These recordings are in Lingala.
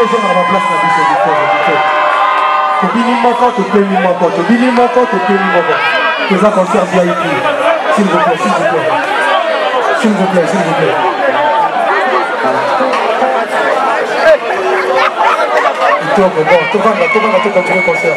tozongana baplace na biso tobini moko topemi moko tobini moko topemi moko toza concert vip s'il vous plaît s'il vous plaît s'il vous plaît s'il vous plaît toko bon tovanda tovanda tokontinue concert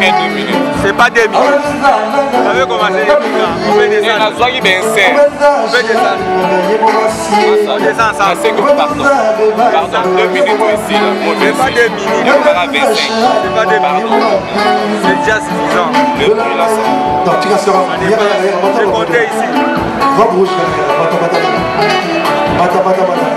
pas des minutes. C'est pas deux minutes. Vous avez commencé On On C'est C'est pas deux minutes. C'est pas deux minutes. C'est déjà suffisant. Tu vas ici.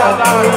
Salvador.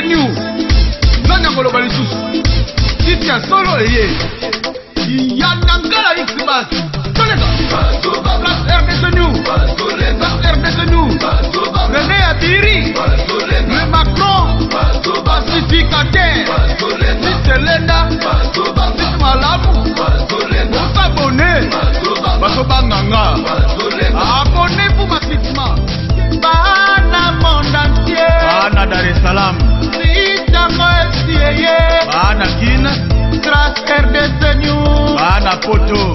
new nani akoloba lisusu titi ya solo eye ya nangala xmas rdc new rdc new rene ya biri le macron pacificateur RDC News bana poto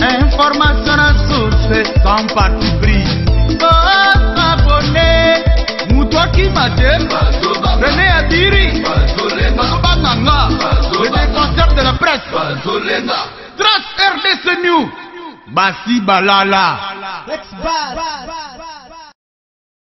information na source sans parti pris bosabone moto akimate rene adiri bazobanganga le défenseur de la presse trace RDC News basi balala Ex -bas. Ex -bas.